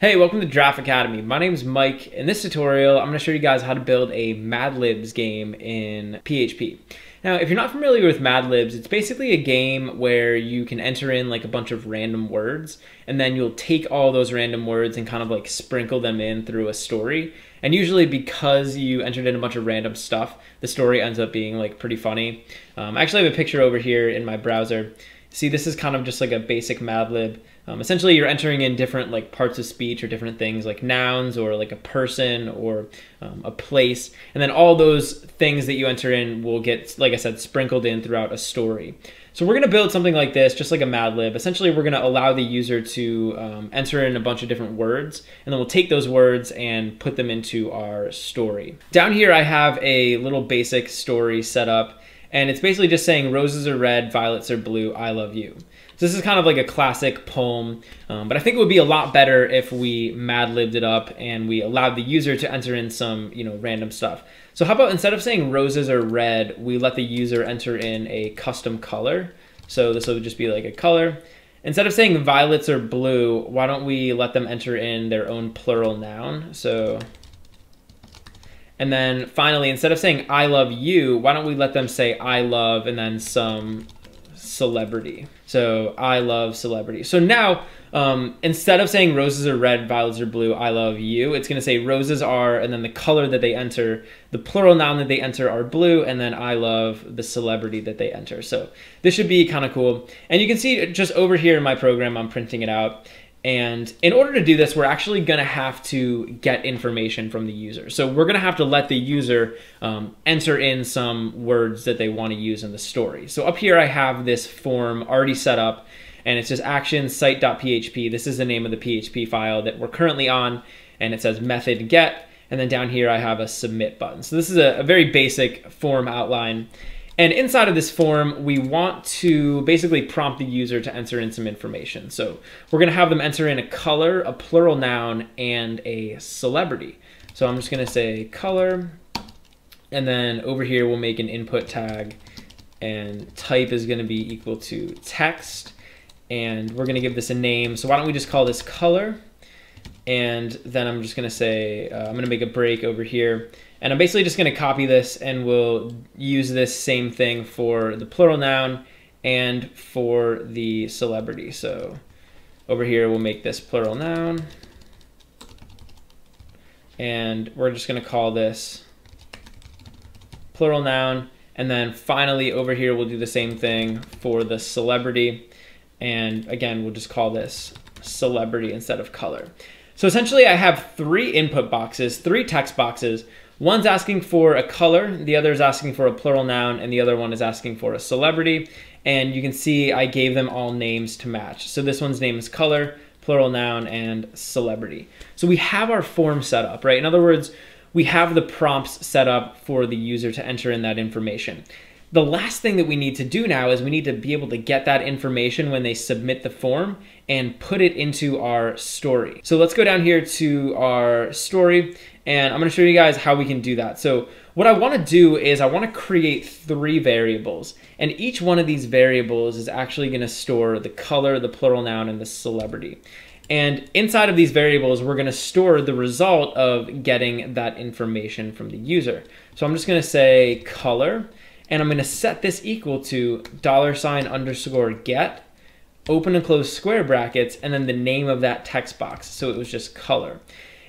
Hey, welcome to Giraffe Academy. My name is Mike. In this tutorial, I'm going to show you guys how to build a Mad Libs game in PHP. Now, if you're not familiar with Mad Libs, it's basically a game where you can enter in like a bunch of random words, and then you'll take all those random words and kind of like sprinkle them in through a story. And usually, because you entered in a bunch of random stuff, the story ends up being like pretty funny. Um, I actually have a picture over here in my browser. See, this is kind of just like a basic Mad Lib. Um, essentially, you're entering in different like parts of speech or different things like nouns or like a person or um, a place, and then all those things that you enter in will get, like I said, sprinkled in throughout a story. So we're going to build something like this, just like a Mad Lib. Essentially, we're going to allow the user to um, enter in a bunch of different words, and then we'll take those words and put them into our story. Down here, I have a little basic story set up, and it's basically just saying roses are red, violets are blue, I love you. So this is kind of like a classic poem, um, but I think it would be a lot better if we mad libbed it up and we allowed the user to enter in some, you know, random stuff. So how about instead of saying roses are red, we let the user enter in a custom color. So this will just be like a color. Instead of saying violets are blue, why don't we let them enter in their own plural noun? So, and then finally, instead of saying I love you, why don't we let them say I love and then some celebrity. So I love celebrity. So now, um, instead of saying roses are red, violets are blue, I love you, it's going to say roses are, and then the color that they enter, the plural noun that they enter are blue, and then I love the celebrity that they enter. So this should be kind of cool. And you can see just over here in my program, I'm printing it out. And in order to do this, we're actually going to have to get information from the user. So we're going to have to let the user um, enter in some words that they want to use in the story. So up here, I have this form already set up, and it's just action site.php. This is the name of the PHP file that we're currently on, and it says method get. And then down here, I have a submit button. So this is a, a very basic form outline. And inside of this form, we want to basically prompt the user to enter in some information. So we're going to have them enter in a color, a plural noun, and a celebrity. So I'm just going to say color, and then over here we'll make an input tag, and type is going to be equal to text, and we're going to give this a name. So why don't we just call this color, and then I'm just to say, uh, I'm to make a break over here, and I'm basically just to copy this and we'll use this same thing for the plural noun and for the celebrity. So over here, we'll make this plural noun. And we're just to call this plural noun. And then finally over here, we'll do the same thing for the celebrity. And again, we'll just call this celebrity instead of color. So essentially I have three input boxes, three text boxes One's asking for a color, the other is asking for a plural noun, and the other one is asking for a celebrity. And you can see I gave them all names to match. So this one's name is color, plural noun, and celebrity. So we have our form set up, right? In other words, we have the prompts set up for the user to enter in that information. The last thing that we need to do now is we need to be able to get that information when they submit the form and put it into our story. So let's go down here to our story and I'm gonna show you guys how we can do that. So what I wanna do is I wanna create three variables and each one of these variables is actually gonna store the color, the plural noun, and the celebrity. And inside of these variables, we're gonna store the result of getting that information from the user. So I'm just gonna say color, and I'm gonna set this equal to dollar sign underscore get, open and close square brackets, and then the name of that text box. So it was just color.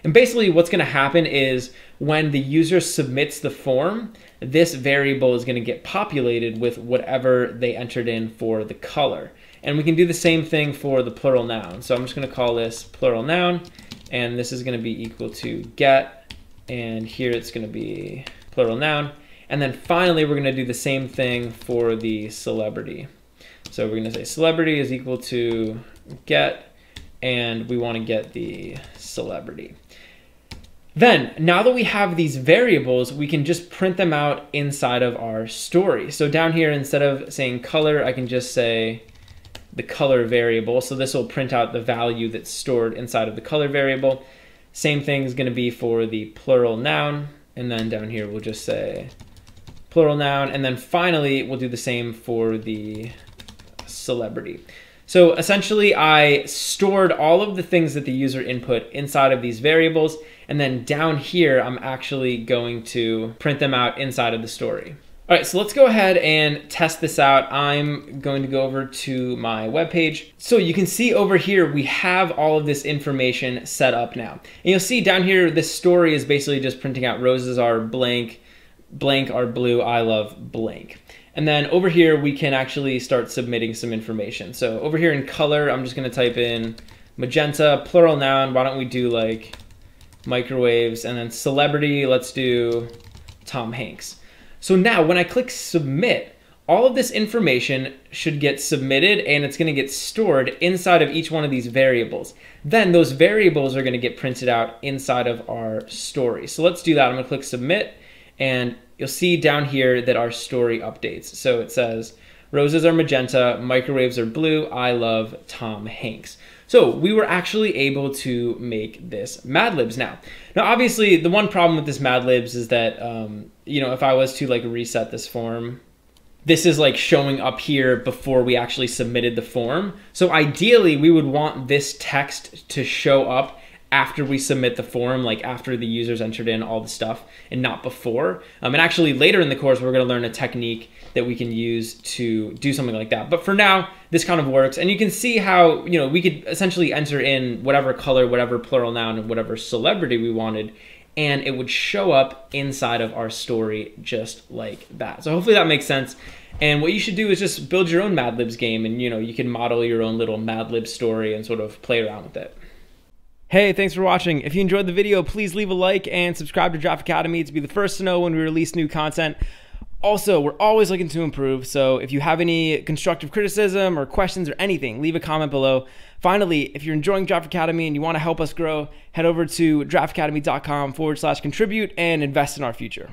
And basically what's gonna happen is when the user submits the form, this variable is gonna get populated with whatever they entered in for the color. And we can do the same thing for the plural noun. So I'm just gonna call this plural noun, and this is gonna be equal to get, and here it's gonna be plural noun. And then finally, we're gonna do the same thing for the celebrity. So we're gonna say celebrity is equal to get, and we wanna get the celebrity. Then, now that we have these variables, we can just print them out inside of our story. So down here, instead of saying color, I can just say the color variable. So this will print out the value that's stored inside of the color variable. Same thing is gonna be for the plural noun. And then down here, we'll just say plural noun. And then finally, we'll do the same for the celebrity. So essentially, I stored all of the things that the user input inside of these variables, and then down here, I'm actually going to print them out inside of the story. All right, so let's go ahead and test this out. I'm going to go over to my web page. So you can see over here, we have all of this information set up now. And you'll see down here, this story is basically just printing out roses are blank, blank are blue, I love blank. And then over here, we can actually start submitting some information. So over here in color, I'm just gonna type in magenta, plural noun. Why don't we do like microwaves? And then celebrity, let's do Tom Hanks. So now when I click submit, all of this information should get submitted and it's gonna get stored inside of each one of these variables. Then those variables are gonna get printed out inside of our story. So let's do that. I'm gonna click submit and you'll see down here that our story updates. So it says, roses are magenta, microwaves are blue, I love Tom Hanks. So we were actually able to make this Mad Libs now. Now, obviously, the one problem with this Mad Libs is that, um, you know, if I was to like reset this form, this is like showing up here before we actually submitted the form. So ideally, we would want this text to show up after we submit the form, like after the users entered in all the stuff and not before. Um, and actually later in the course, we're gonna learn a technique that we can use to do something like that. But for now, this kind of works. And you can see how, you know, we could essentially enter in whatever color, whatever plural noun, and whatever celebrity we wanted, and it would show up inside of our story just like that. So hopefully that makes sense. And what you should do is just build your own Mad Libs game and, you know, you can model your own little Mad Lib story and sort of play around with it. Hey, thanks for watching. If you enjoyed the video, please leave a like and subscribe to Giraffe Academy to be the first to know when we release new content. Also, we're always looking to improve, so if you have any constructive criticism or questions or anything, leave a comment below. Finally, if you're enjoying Giraffe Academy and you want to help us grow, head over to giraffeacademy.com forward slash contribute and invest in our future.